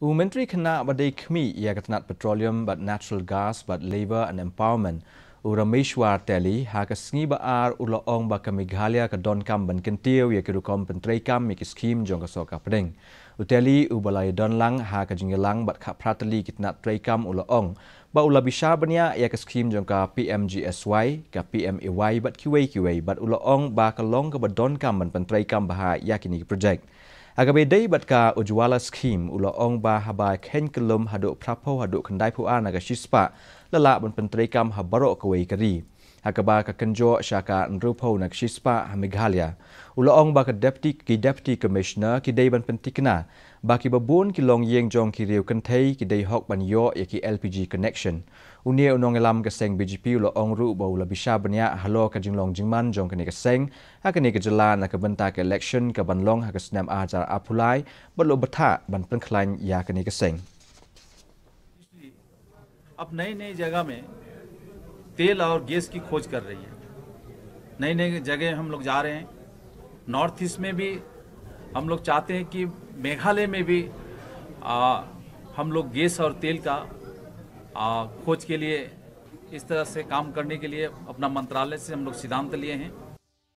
U Menteri Kena Badai Kmi ia ketenat petroleum but natural gas but labor and empowerment u Rameshwar Teli ha ke sngi ba ar u loong ba ke Meghalaya ke don kam ban kentiu ia ke rukom pentrai kam mi ke skim jong ke soka pedeng. U Teli u balai don lang ha ke jingelang bat kha prateli ketenat trai kam u loong ba u labisha bania ia ke skim jong ka PMGSY ka PMAY bat kiwei kiwei bat u loong ba ke long ke ba don kam ban pentrai kam bah ya kini project. Agabe day bat ka ujwala scheme ulo ong ba haba ken kelum hadu prapo hadu kendai pu ana ga shispa lala ban pentri kam habaro ko wei kari Agaba ka kenjo shaka nrupo na shispa ha Meghalaya. Ulo ong ba ka deputy ki deputy commissioner ki day ban pentikna ba ki babun ki long yeng jong ki riu kentai ki day hok ban yo ya ki LPG connection. Unia unong elam ka seng BGP ulo ong ru ba ula bisha banya halo ka jinglong jingman jong kani ka seng ha kani ka jalan na ka benta ka election ka banlong ha ka snam ajar apulai ba lo bata ban penklan ya kani ka seng अब नई नई जगह में तेल और गैस की खोज कर रही है। नई नई जगह हम लोग जा रहे हैं। नॉर्थ ईस्ट में भी हम लोग चाहते हैं कि मेघालय में भी आ, हम लोग गैस और तेल का आ, खोज के लिए इस तरह से काम करने के लिए अपना मंत्रालय से हम लोग सिद्धांत लिए हैं।